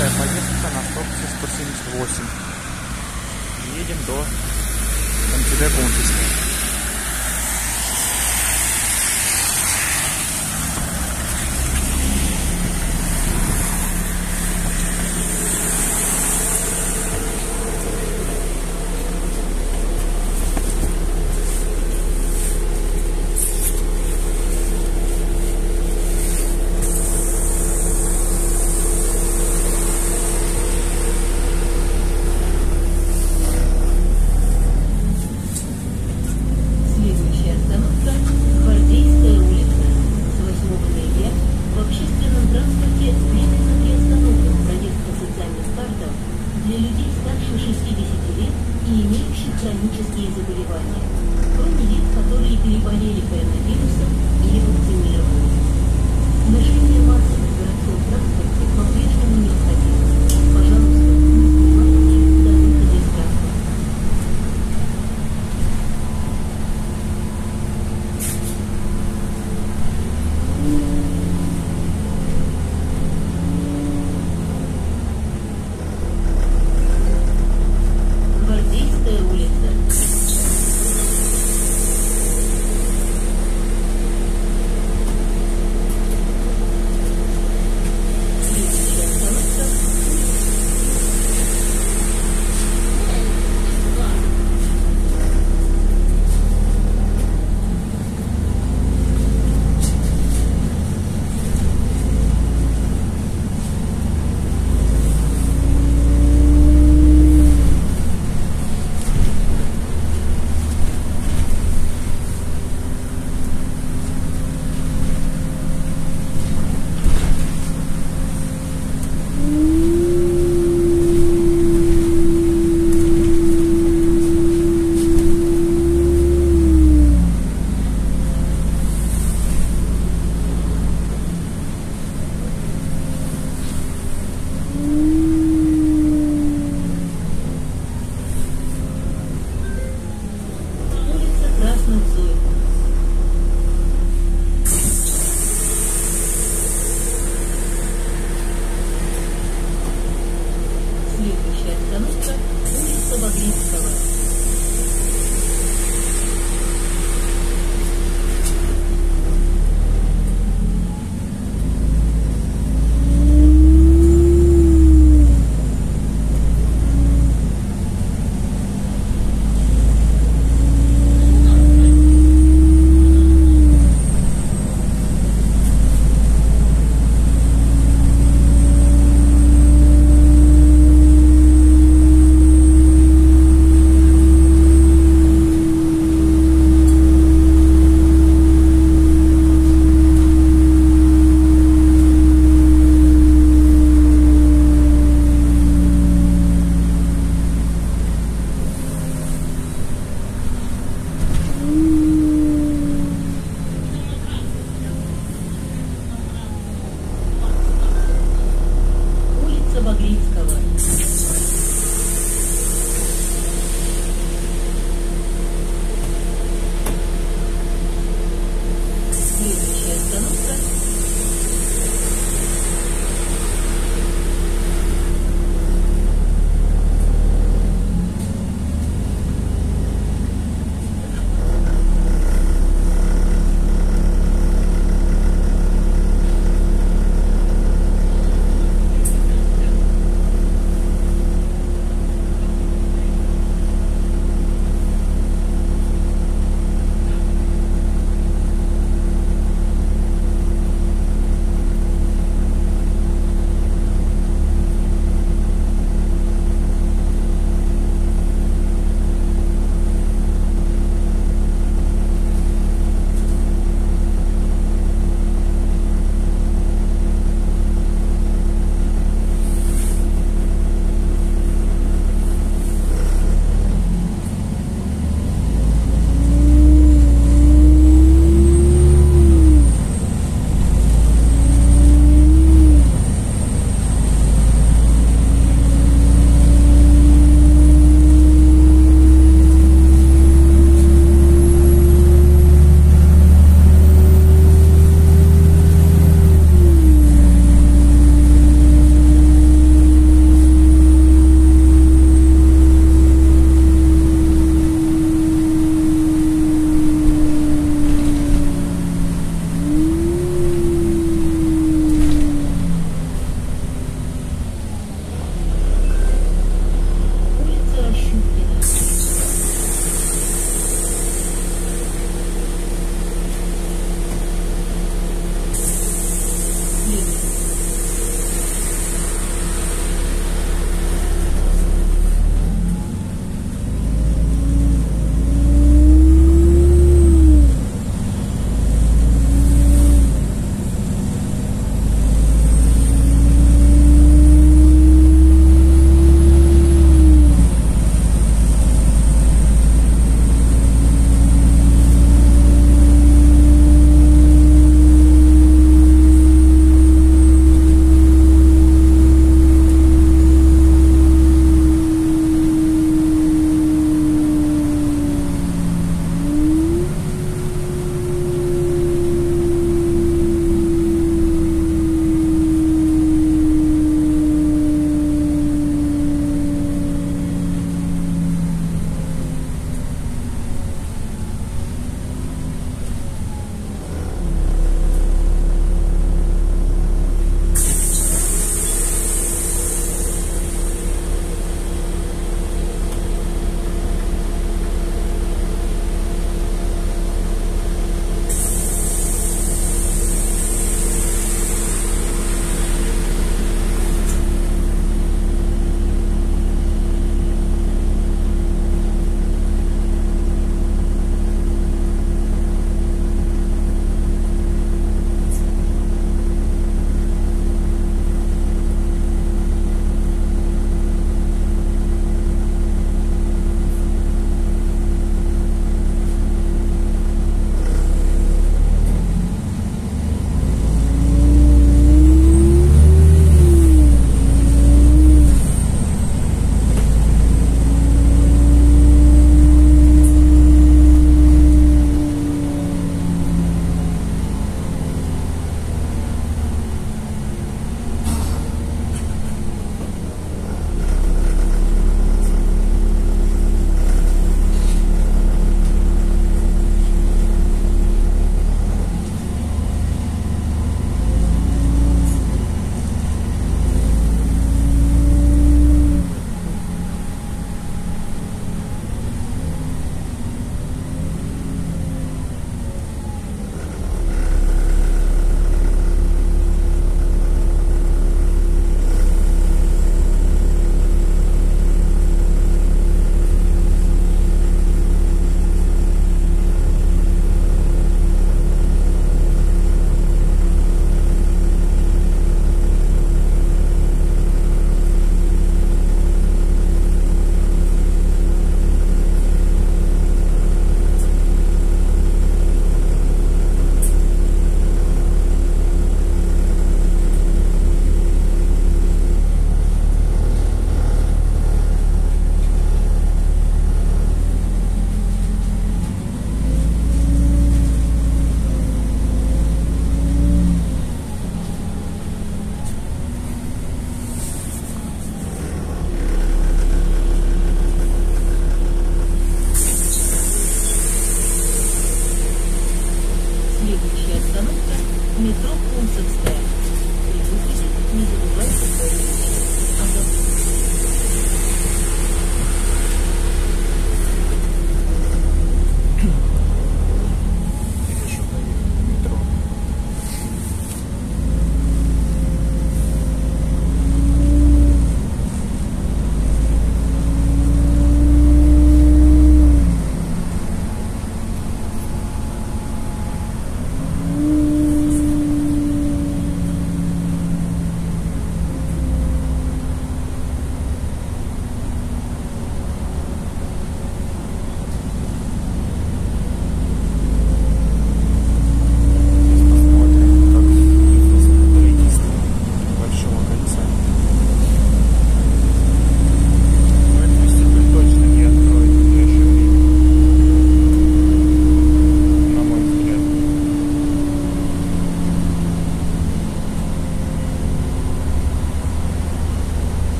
короткая поездка на автобусе 178. Едем до МТД Кунцевская.